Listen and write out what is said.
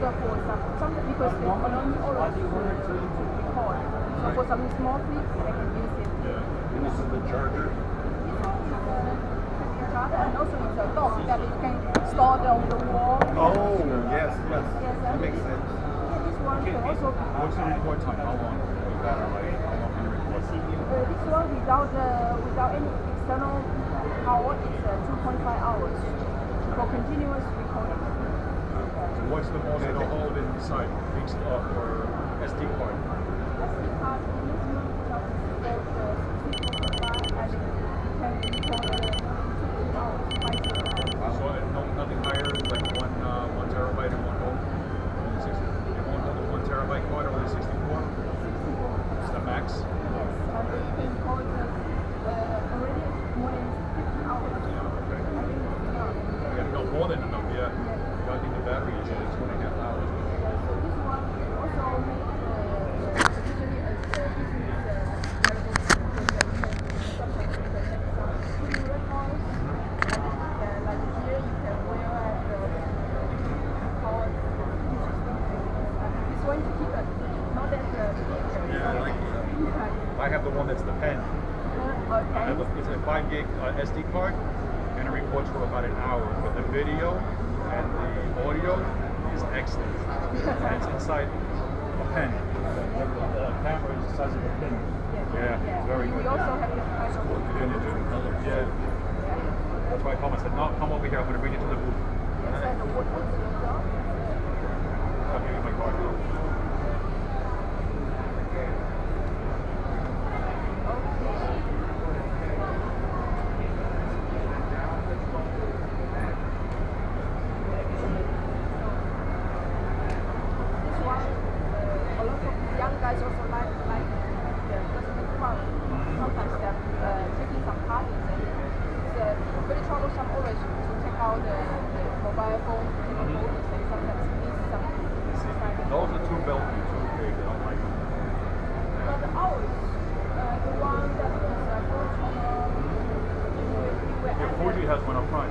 bigger for some, some because they order to, to record. So for some small clips, they can use it. Yeah. And this is the charger. And also it's a dock that you can store on the wall. Oh, yes, yes. Yes, That makes this- sense. Yeah, this one can also What's the record time? How long? Is that how long can you record? Uh, this one without uh, without any external power is uh, 2.5 hours for continuous recording. So what's the most it'll hold inside? Big stuff or SD card? SD card in this one without support 64.5 and it can record 2 hours, 5. So uh, no, nothing higher, like one uh, one terabyte and one hold. Only 60. It won't hold a one terabyte card or the 64. It's the max. Yes, and it can record already more than 50 hours. Yeah, okay. I think it's enough. We got no more than enough. Yeah. I think the battery is two and a half hours. So this one also made usually as this is wearable because you can sometimes you can make some pretty records and like here you can wear at the power This one to keep it, not that the Yeah, I like it. I have the one that's the pen. I have a, it's a 5 gig uh, SD card and it records for about an hour. But the video and the audio is excellent. and it's inside a pen. The, the camera is the size of a pin. Yeah, very We good. also have the of Yeah. That's why I told him, I said, no, come over here, I'm going to bring you to the booth. the, the mobile phone mm -hmm. sometimes miss something. Those are too bulky, too big. I don't like them. But ours, uh, the one that was uh, Fuji. Mm-hmm. Yeah, Fuji has one up front.